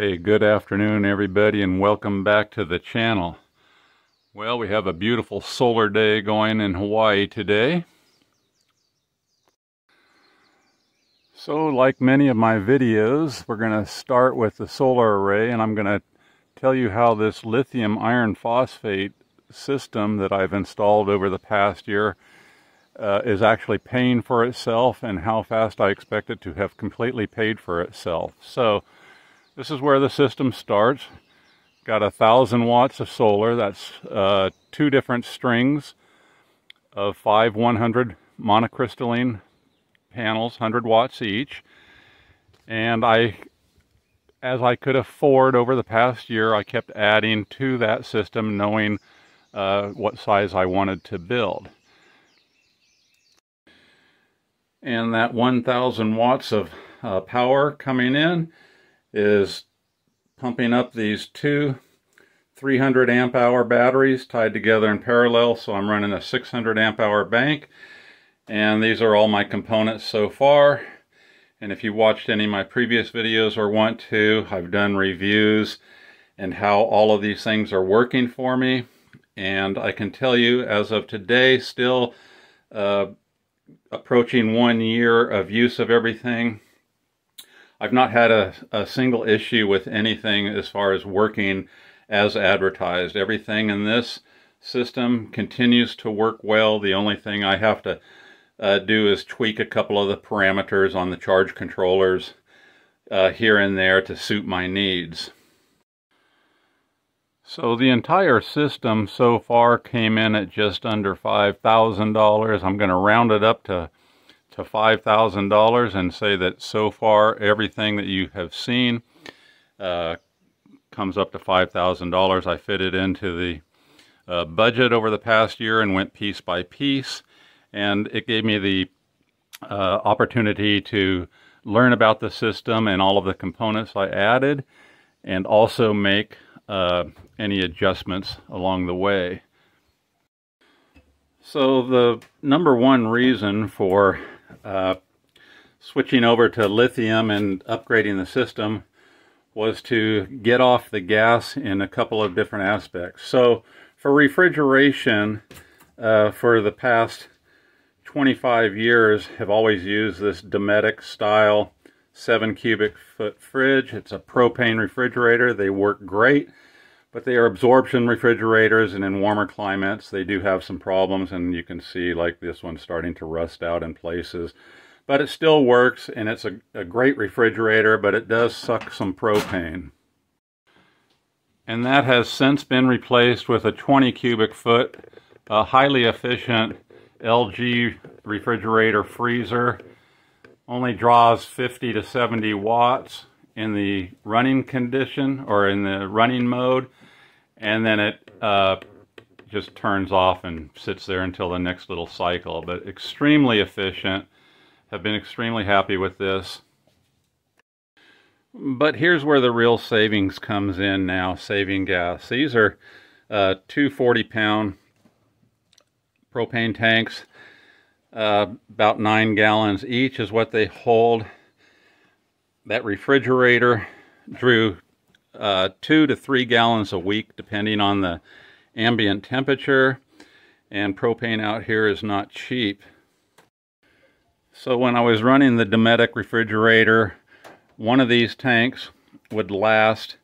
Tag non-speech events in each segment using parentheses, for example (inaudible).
Hey, good afternoon everybody and welcome back to the channel. Well, we have a beautiful solar day going in Hawaii today. So like many of my videos, we're going to start with the solar array and I'm going to tell you how this lithium iron phosphate system that I've installed over the past year uh, is actually paying for itself and how fast I expect it to have completely paid for itself. So this is where the system starts. Got a thousand watts of solar. That's uh, two different strings of five 100 monocrystalline panels, 100 watts each. And I, as I could afford over the past year, I kept adding to that system knowing uh, what size I wanted to build. And that 1000 watts of uh, power coming in is pumping up these two 300 amp hour batteries tied together in parallel. So I'm running a 600 amp hour bank. And these are all my components so far. And if you watched any of my previous videos or want to, I've done reviews and how all of these things are working for me. And I can tell you as of today, still uh, approaching one year of use of everything, I've not had a, a single issue with anything as far as working as advertised. Everything in this system continues to work well. The only thing I have to uh, do is tweak a couple of the parameters on the charge controllers uh, here and there to suit my needs. So the entire system so far came in at just under $5,000. I'm going to round it up to to $5,000 and say that so far everything that you have seen uh, comes up to $5,000. I fitted into the uh, budget over the past year and went piece by piece and it gave me the uh, opportunity to learn about the system and all of the components I added and also make uh, any adjustments along the way. So the number one reason for uh, switching over to lithium and upgrading the system was to get off the gas in a couple of different aspects. So for refrigeration, uh, for the past 25 years, have always used this Dometic style 7 cubic foot fridge. It's a propane refrigerator. They work great, but they are absorption refrigerators, and in warmer climates, they do have some problems, and you can see like this one starting to rust out in places but it still works and it's a, a great refrigerator, but it does suck some propane. And that has since been replaced with a 20 cubic foot, a highly efficient LG refrigerator freezer. Only draws 50 to 70 watts in the running condition or in the running mode. And then it uh, just turns off and sits there until the next little cycle. But extremely efficient have been extremely happy with this. But here's where the real savings comes in now, saving gas. These are uh, two 40-pound propane tanks. Uh, about nine gallons each is what they hold. That refrigerator drew uh, two to three gallons a week, depending on the ambient temperature. And propane out here is not cheap. So when I was running the Dometic refrigerator, one of these tanks would last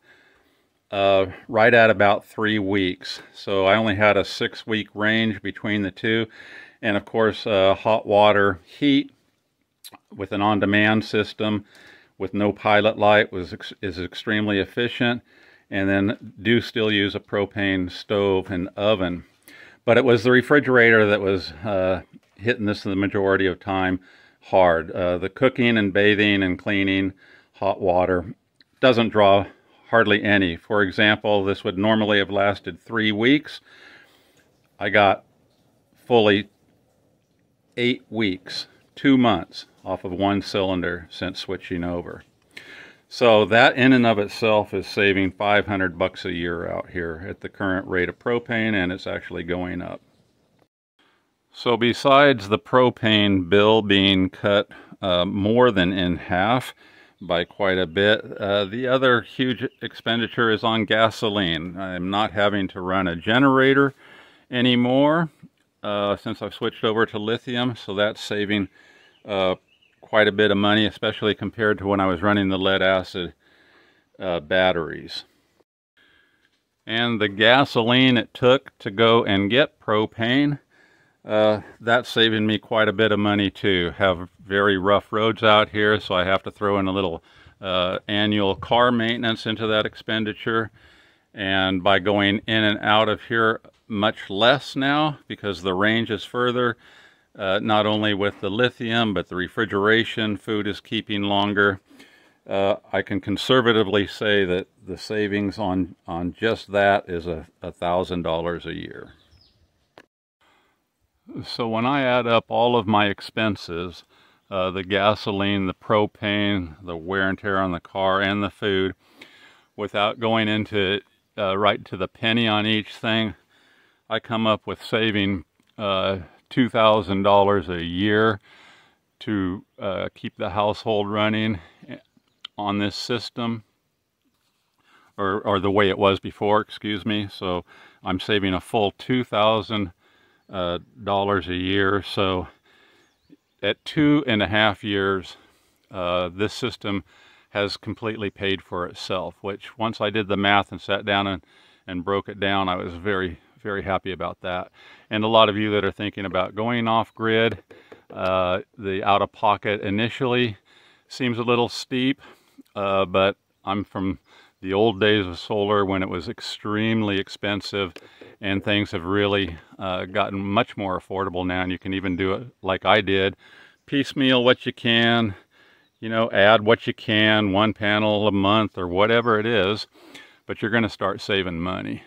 uh, right at about three weeks. So I only had a six week range between the two. And of course, uh, hot water heat with an on-demand system with no pilot light was is extremely efficient. And then do still use a propane stove and oven. But it was the refrigerator that was uh, hitting this the majority of time hard. Uh, the cooking and bathing and cleaning, hot water, doesn't draw hardly any. For example, this would normally have lasted three weeks. I got fully eight weeks, two months off of one cylinder since switching over. So that in and of itself is saving 500 bucks a year out here at the current rate of propane and it's actually going up. So besides the propane bill being cut uh, more than in half, by quite a bit. Uh, the other huge expenditure is on gasoline. I'm not having to run a generator anymore uh, since I've switched over to lithium, so that's saving uh, quite a bit of money, especially compared to when I was running the lead acid uh, batteries. And the gasoline it took to go and get propane, uh, that's saving me quite a bit of money too. Have very rough roads out here, so I have to throw in a little uh, annual car maintenance into that expenditure. And by going in and out of here much less now because the range is further, uh, not only with the lithium, but the refrigeration, food is keeping longer. Uh, I can conservatively say that the savings on, on just that is a $1,000 a year. So when I add up all of my expenses, uh, the gasoline, the propane, the wear and tear on the car, and the food, without going into uh, right to the penny on each thing, I come up with saving uh, $2,000 a year to uh, keep the household running on this system or, or the way it was before, excuse me. So I'm saving a full $2,000 uh, a year. So at two and a half years, uh, this system has completely paid for itself, which once I did the math and sat down and, and broke it down, I was very, very happy about that. And a lot of you that are thinking about going off grid, uh, the out of pocket initially seems a little steep, uh, but I'm from the old days of solar when it was extremely expensive and things have really uh, gotten much more affordable now and you can even do it like I did piecemeal what you can you know add what you can one panel a month or whatever it is but you're going to start saving money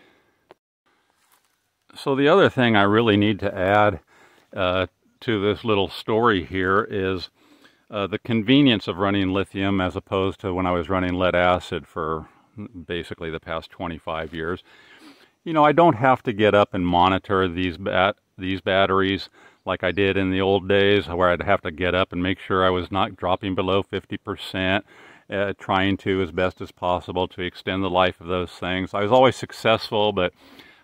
so the other thing I really need to add uh, to this little story here is uh, the convenience of running lithium as opposed to when I was running lead acid for basically the past 25 years. You know, I don't have to get up and monitor these bat these batteries like I did in the old days where I'd have to get up and make sure I was not dropping below 50%, uh, trying to as best as possible to extend the life of those things. I was always successful, but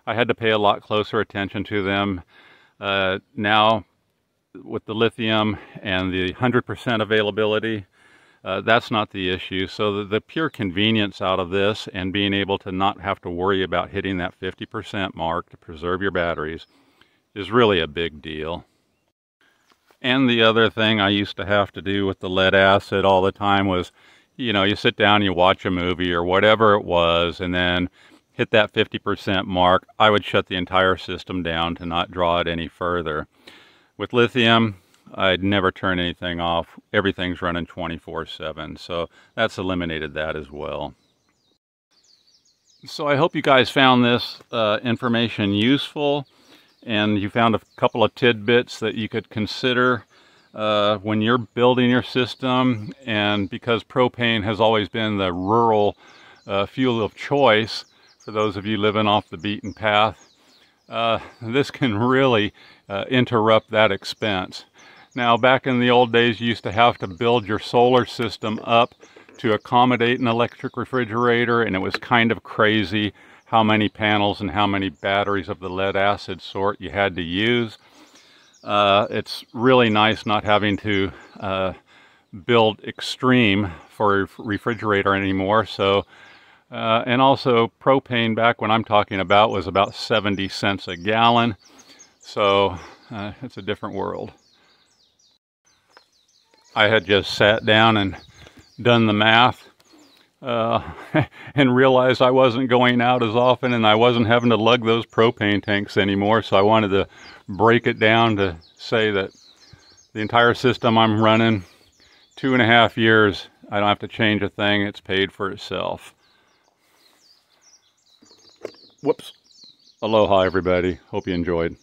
I had to pay a lot closer attention to them. Uh, now, with the lithium and the 100% availability, uh, that's not the issue. So the, the, pure convenience out of this and being able to not have to worry about hitting that 50% mark to preserve your batteries is really a big deal. And the other thing I used to have to do with the lead acid all the time was, you know, you sit down, you watch a movie or whatever it was, and then hit that 50% mark, I would shut the entire system down to not draw it any further. With lithium, I'd never turn anything off. Everything's running 24-7, so that's eliminated that as well. So I hope you guys found this uh, information useful and you found a couple of tidbits that you could consider uh, when you're building your system and because propane has always been the rural uh, fuel of choice for those of you living off the beaten path, uh, this can really uh, interrupt that expense. Now, back in the old days, you used to have to build your solar system up to accommodate an electric refrigerator, and it was kind of crazy how many panels and how many batteries of the lead acid sort you had to use. Uh, it's really nice not having to uh, build extreme for a refrigerator anymore. So, uh, and also propane back when I'm talking about was about 70 cents a gallon. So uh, it's a different world. I had just sat down and done the math uh, (laughs) and realized I wasn't going out as often and I wasn't having to lug those propane tanks anymore. So I wanted to break it down to say that the entire system I'm running, two and a half years, I don't have to change a thing. It's paid for itself. Whoops. Aloha, everybody. Hope you enjoyed.